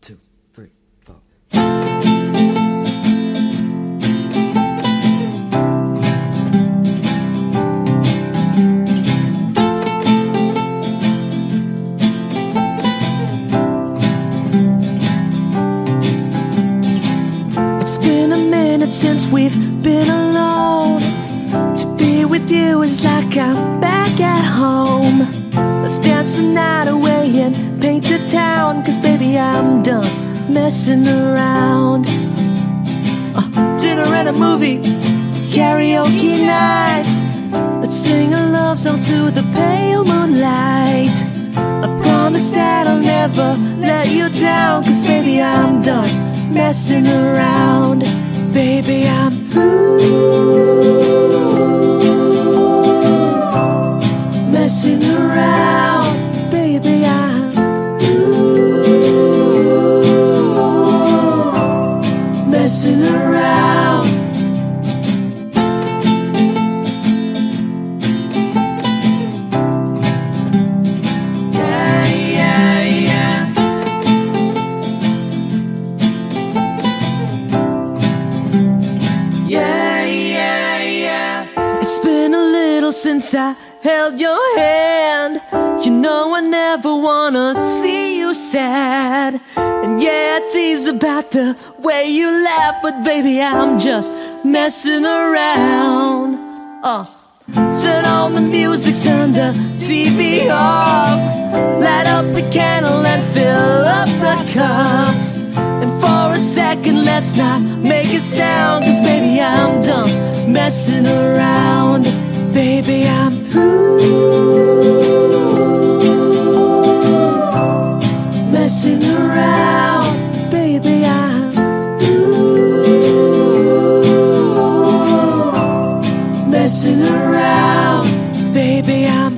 two, three, four. It's been a minute since we've been alone. To be with you is like I'm back at home. Let's dance the night paint town. Cause baby, I'm done messing around. Uh, dinner and a movie, karaoke night. Let's sing a love song to the pale moonlight. I promise that I'll never let you down. Cause baby, I'm done messing around. Baby, I'm through around. Yeah, yeah, yeah. Yeah, yeah, yeah. It's been a little since I held your hand. You know I never wanna see sad. And yeah, it is about the way you laugh, but baby, I'm just messing around. Uh. Turn on the music, turn the TV off. Light up the candle and fill up the cups. And for a second, let's not make a sound. Cause baby, I'm done messing around. Baby, I'm through baby, I'm